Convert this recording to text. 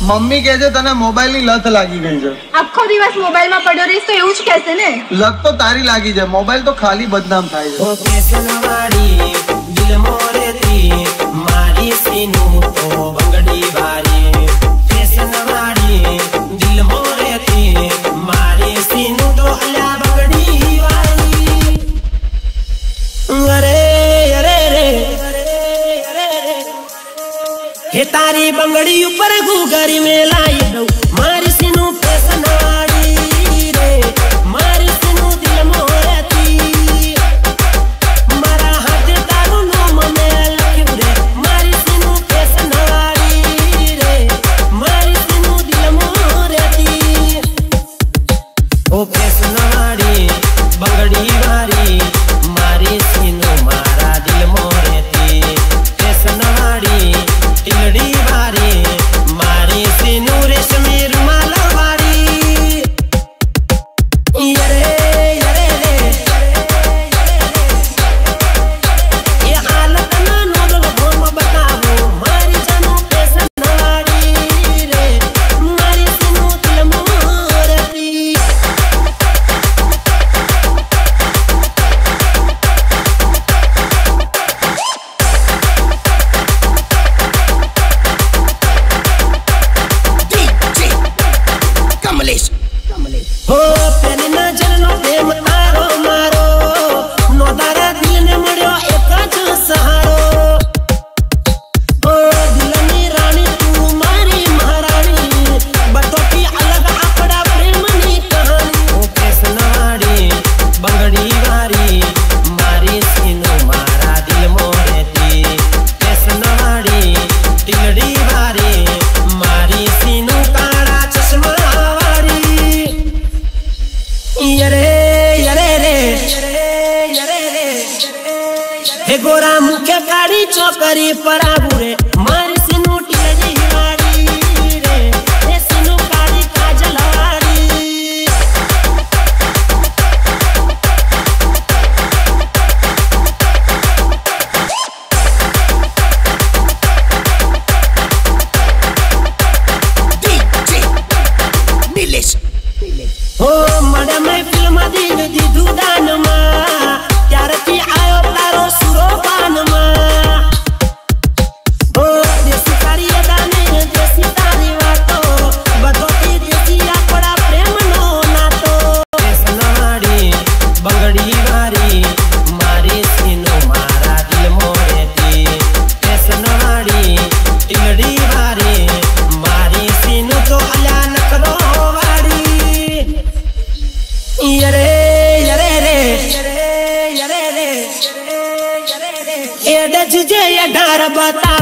Mummy કહે છે તને મોબાઈલની લત લાગી ગઈ છે. આખો દિવસ મોબાઈલમાં પડ્યો રહીશ તો એવું જ કહેશે ને? લત તો તારી લાગી છે મોબાઈલ તો ખાલી બદનામ થાય છે. મારી हे तारी बंगड़ी ऊपर गुगरी में लाई दो मार सिनु पेसनाड़ी रे, मार सिनु दिल मोहती मारा हाथ तारू नाम में लख्यू रे, मार सिनु पेसनाड़ी रे, मार सिनु दिल मोहती ओ पेसनाड़ी बंगड़ी मारी मारी सिनु मारा दिल मोहती Opening up. हे गोरा मुख्य कारी चौकरी पर आबू रे। मार सिनु टिकजी हिवारी रे। हे सिनु कारी काजल हारी डीजे मिलेश ओ मडम फ़िल्म दी दी दूदा घड़ी भारी मारी सीनो मारा दिल मोरे दी। कैसन वाड़ी टिंगड़ी भारी मारी सीनो तो अलान करो वाड़ी यरे यरे रे यरे रे ये डज जे ये डर बता।